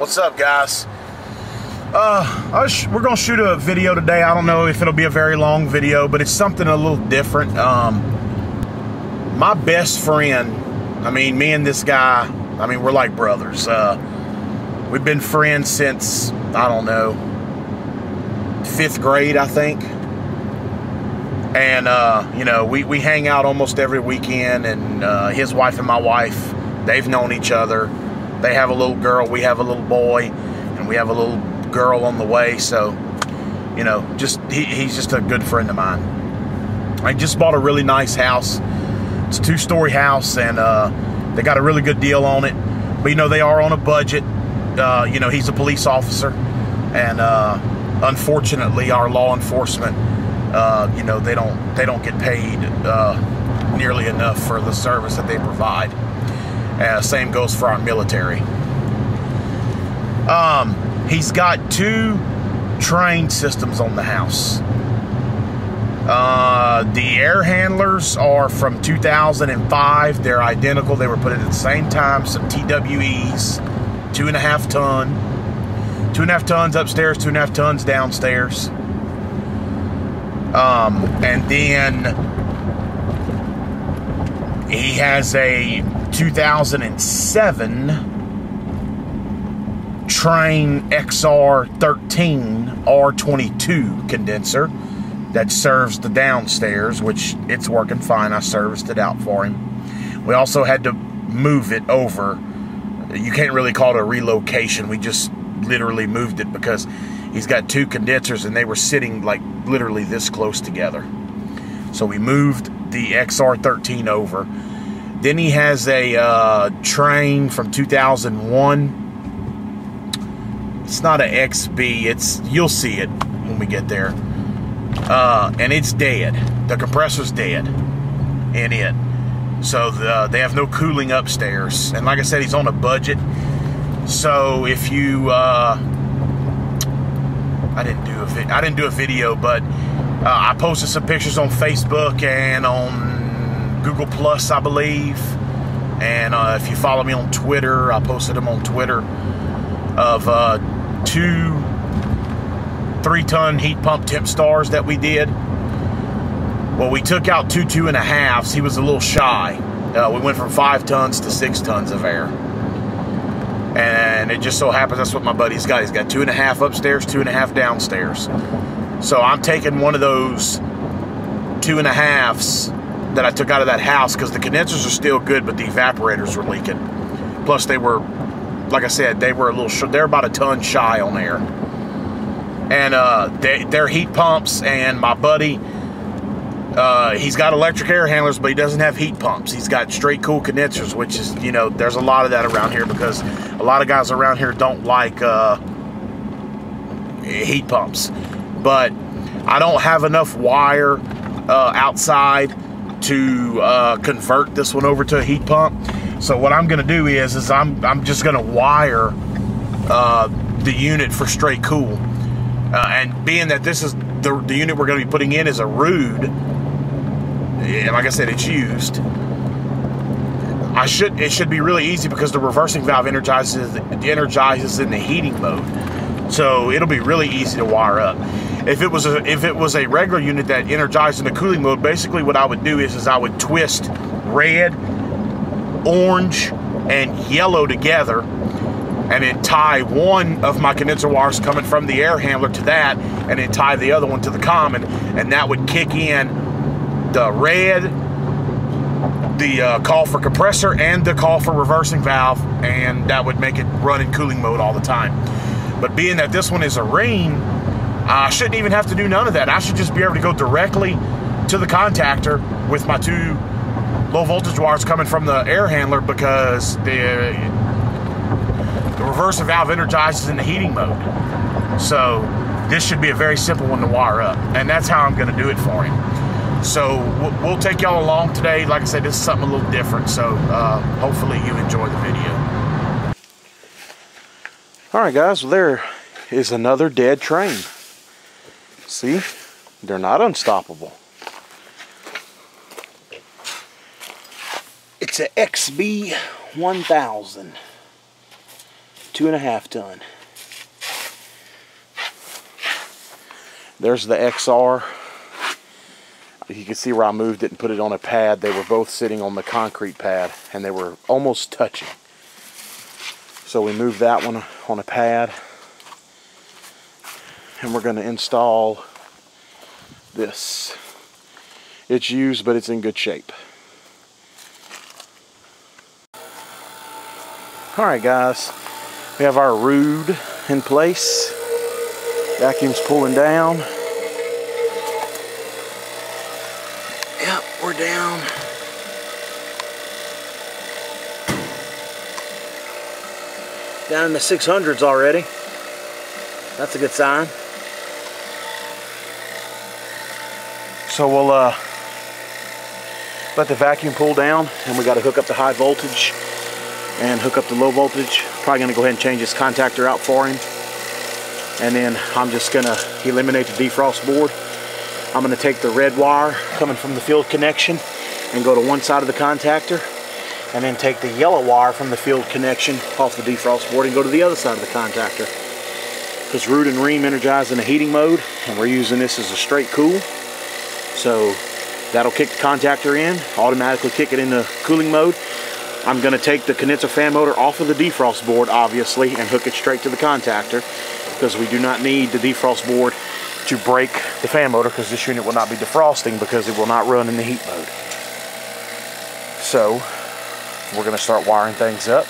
What's up, guys? Uh, we're gonna shoot a video today. I don't know if it'll be a very long video, but it's something a little different. Um, my best friend, I mean, me and this guy, I mean, we're like brothers. Uh, we've been friends since I don't know fifth grade, I think. And uh, you know, we we hang out almost every weekend. And uh, his wife and my wife, they've known each other they have a little girl, we have a little boy, and we have a little girl on the way. So, you know, just he, he's just a good friend of mine. I just bought a really nice house. It's a two-story house, and uh, they got a really good deal on it. But you know, they are on a budget. Uh, you know, he's a police officer, and uh, unfortunately, our law enforcement, uh, you know, they don't they don't get paid uh, nearly enough for the service that they provide. Uh, same goes for our military. Um, he's got two Trane systems on the house. Uh, the air handlers are from 2005. They're identical. They were put in at the same time. Some TWEs, two and a half ton, two and a half tons upstairs, two and a half tons downstairs. Um, and then he has a 2007 Trane XR13 R22 condenser that serves the downstairs, which it's working fine. I serviced it out for him. We also had to move it over. You can't really call it a relocation. We just literally moved it because he's got two condensers and they were sitting like literally this close together. So we moved the XR13 over then he has a uh, Trane from 2001. It's not an XB. It's you'll see it when we get there. Uh, and it's dead. The compressor's dead in it. So the, they have no cooling upstairs. And like I said, he's on a budget. So if you, uh, I didn't do a I didn't do a video, but uh, I posted some pictures on Facebook and on Google Plus, I believe. And uh, if you follow me on Twitter, I posted them on Twitter of uh, two three ton heat pump Tempstars that we did. Well, we took out two two and a halves. He was a little shy. Uh, we went from five tons to six tons of air. And it just so happens that's what my buddy's got. He's got two and a half upstairs, two and a half downstairs. So I'm taking one of those two and a halves that I took out of that house because the condensers are still good, but the evaporators were leaking. Plus, they were, like I said, they were a little, they're about a ton shy on air. And uh, they, they're heat pumps, and my buddy, uh, he's got electric air handlers, but he doesn't have heat pumps. He's got straight cool condensers, which is, you know, there's a lot of that around here because a lot of guys around here don't like uh, heat pumps. But I don't have enough wire uh, outside to uh, convert this one over to a heat pump. So what I'm going to do is, is I'm, I'm just going to wire uh, the unit for straight cool. Uh, and being that this is the, the unit we're going to be putting in is a Ruud, and like I said, it's used. I should it should be really easy because the reversing valve energizes energizes in the heating mode, so it'll be really easy to wire up. If it was a if it was a regular unit that energized in the cooling mode, basically what I would do is is I would twist red, orange, and yellow together and then tie one of my condenser wires coming from the air handler to that, and then tie the other one to the common, and that would kick in the red, the uh, call for compressor, and the call for reversing valve, and that would make it run in cooling mode all the time. But being that this one is a Rheem, I shouldn't even have to do none of that. I should just be able to go directly to the contactor with my two low voltage wires coming from the air handler because the, the reverser valve energizes in the heating mode. So this should be a very simple one to wire up. And that's how I'm going to do it for him. So we'll take y'all along today. Like I said, this is something a little different. So uh, hopefully you enjoy the video. All right, guys. Well, there is another dead Trane. See? They're not unstoppable. It's a XB 1000. Two and a half ton. There's the XR. You can see where I moved it and put it on a pad. They were both sitting on the concrete pad and they were almost touching. So we moved that one on a pad and we're going to install this. It's used, but it's in good shape. All right, guys, we have our Ruud in place. Vacuum's pulling down. Yep, we're down. Down in the 600s already. That's a good sign. So we'll uh, let the vacuum pull down and we got to hook up the high voltage and hook up the low voltage. Probably going to go ahead and change this contactor out for him and then I'm just gonna eliminate the defrost board. I'm gonna take the red wire coming from the field connection and go to one side of the contactor and then take the yellow wire from the field connection off the defrost board and go to the other side of the contactor. Because Ruud and Rheem energized in a heating mode and we're using this as a straight cool. So that'll kick the contactor in, automatically kick it into cooling mode. I'm to take the condenser fan motor off of the defrost board, obviously, and hook it straight to the contactor because we do not need the defrost board to break the fan motor because this unit will not be defrosting because it will not run in the heat mode. So we're to start wiring things up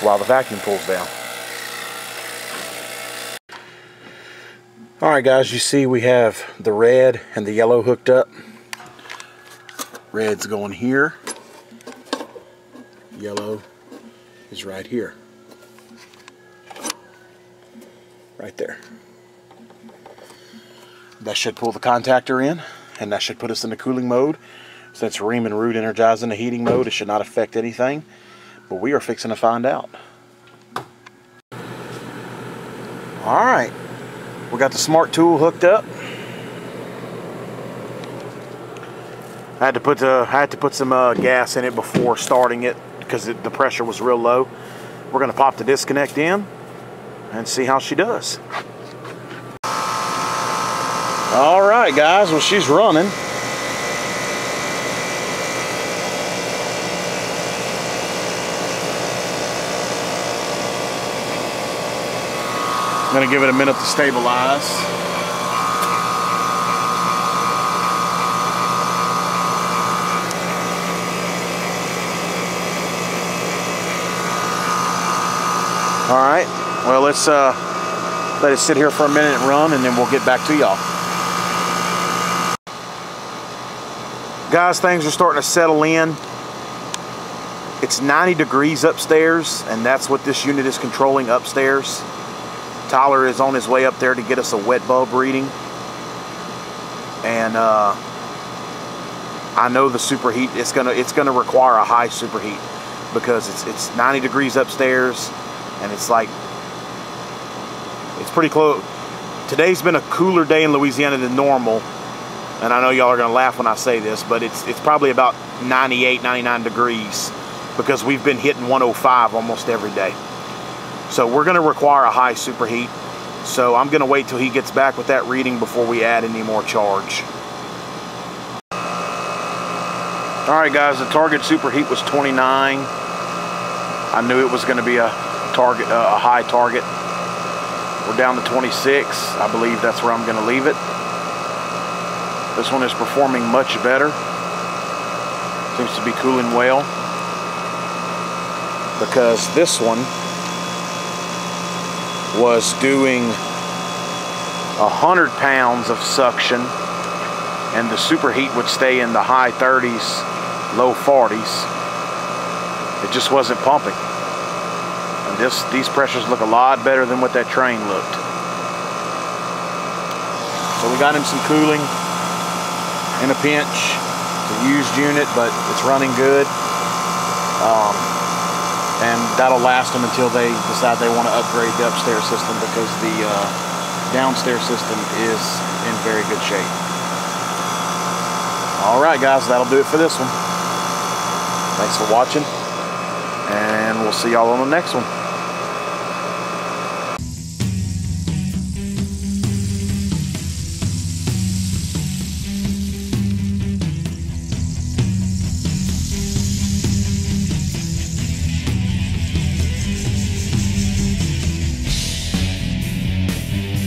while the vacuum pulls down. Alright guys, you see we have the red and the yellow hooked up. Red's going here. Yellow is right here. right there. That should pull the contactor in and that should put us into cooling mode. Since Rheem and Ruud energized in the heating mode, it should not affect anything. But we are fixing to find out. Alright, we got the smart tool hooked up. I had to put I had to put some uh, gas in it before starting it because it, the pressure was real low. We're going to pop the disconnect in and see how she does. All right, guys, well, she's running. I'm gonna give it a minute to stabilize. All right, well, let's uh, let it sit here for a minute and run, and then we'll get back to y'all. Guys, things are starting to settle in. It's 90 degrees upstairs, and that's what this unit is controlling upstairs. Tyler is on his way up there to get us a wet bulb reading. And uh, I know the superheat, it's gonna it's gonna require a high superheat because it's it's 90 degrees upstairs and it's like it's pretty close. Today's been a cooler day in Louisiana than normal. And I know y'all are going to laugh when I say this, but it's, it's probably about 98, 99 degrees because we've been hitting 105 almost every day. So we're going to require a high superheat. So I'm going to wait till he gets back with that reading before we add any more charge. All right, guys, the target superheat was 29. I knew it was going to be a target, uh, a high target. We're down to 26. I believe that's where I'm going to leave it. This one is performing much better. Seems to be cooling well. Because this one was doing 100 pounds of suction and the superheat would stay in the high 30s, low 40s. It just wasn't pumping. And this, these pressures look a lot better than what that Trane looked. So we got him some cooling in a pinch. It's a used unit, but it's running good. Um, and that'll last them until they decide they want to upgrade the upstairs system because the uh, downstairs system is in very good shape. All right, guys, that'll do it for this one. Thanks for watching, and we'll see y'all on the next one.